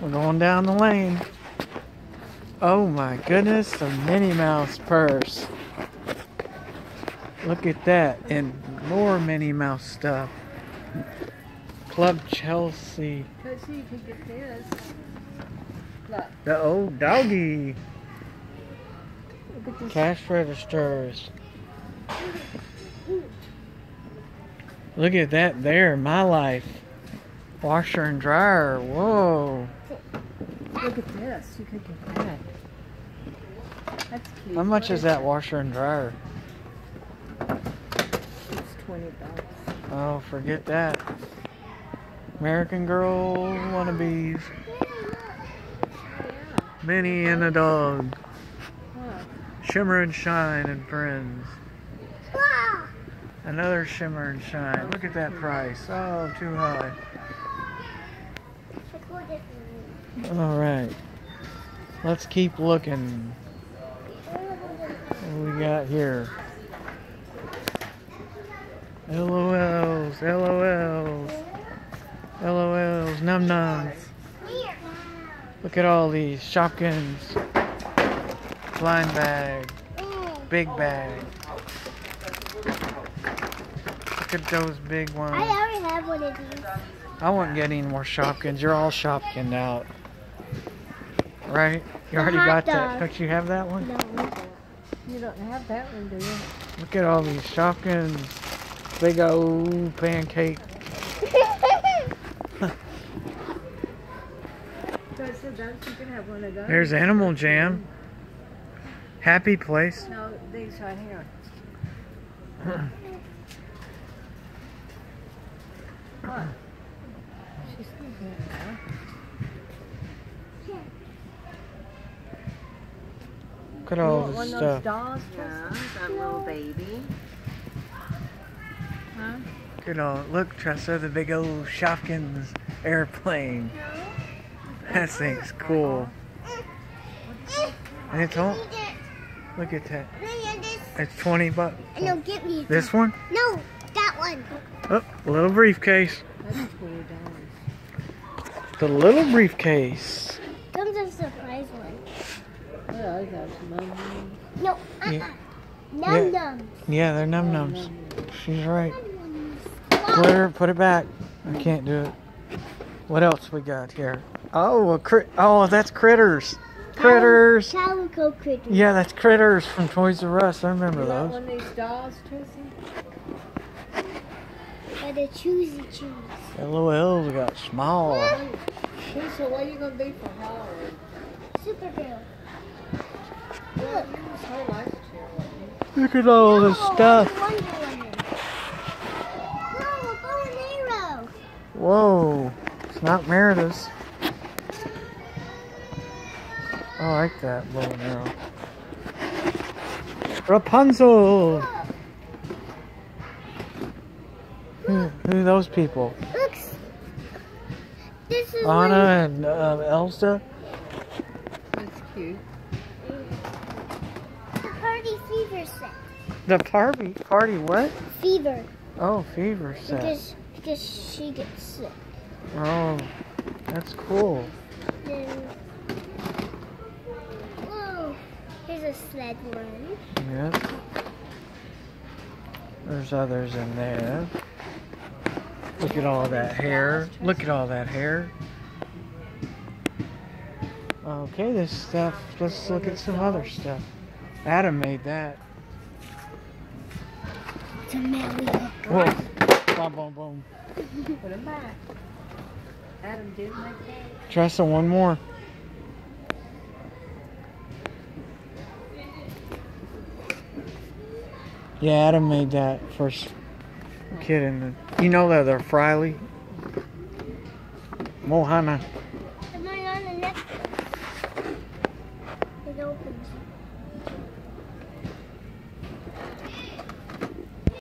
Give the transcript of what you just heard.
We're going down the lane. Oh my goodness, the Minnie Mouse purse. Look at that, and more Minnie Mouse stuff. Club Chelsea. Cause you can get this. Look, The old doggy. look at this. Cash registers. Look at that there, my life. Washer and dryer. Whoa. Look at this. You could get that. That's cute. How much What is that washer and dryer? It's twenty bucks. Oh, forget that. American Girl wannabes. Minnie and a dog. Shimmer and shine and friends. Another shimmer and shine. Look at that price. Oh, too high. All right. Let's keep looking. What we got here? LOLs, LOLs, LOLs, Num Noms. Look at all these Shopkins. Blind bag, big bag. Look at those big ones. I already have one of these. I won't get any more Shopkins. You're all Shopkin out. Right? You The already hot got that. dog. Don't you have that one? No. You don't have that one, do you? Look at all these Shopkins. Big old pancake. So I said that you can have one of those. There's Animal Jam. Happy Place. No, these right here. What? She's thinking it now. Look at all this one of those stuff. dolls? Yeah, that little baby. Huh? Look at all. Look, Tressa, the big old Shopkins airplane. That thing's cool. And it's all. Look at that. It's 20 bucks. No, get me. This one? No, that one. Oh, little briefcase. That's twenty dollars. The little briefcase. Comes a surprise one. Yeah, I got some money. No, uh-uh. Yeah. Num Noms. Yeah, they're Num Noms. She's right. Put her, put it back. I can't do it. What else we got here? Oh, a crit. Oh, that's critters. Critters. Calico critters. Yeah, that's critters from Toys R Us. I remember You those. one of these dolls, Tracy? But a choosy choose. LOL, we got small. Lisa, what are you gonna be for Halloween? Supergirl. Well, you was her last year, wasn't you? Look at all this Oh, stuff. No, a bow and arrow. Whoa, it's not Merida's. I like that bow and arrow. Rapunzel. Who, who are those people? Looks. This is Anna when- and uh, Elsa. That's cute. the party fever set. The party, party what? Fever. Oh, fever set. Because because she gets sick. Oh, that's cool. Then. Whoa. Here's a sled one. Yep. There's others in there. Look at all that hair. Look at all that hair. Okay, this stuff. Let's look at some other stuff. Adam made that. It's a Whoa. Boom, boom, boom. Put them back. Adam did make that. Tressa, one more. Yeah, Adam made that first kid in the. You know that they're Friley. Moana. Am I on the next one? It opens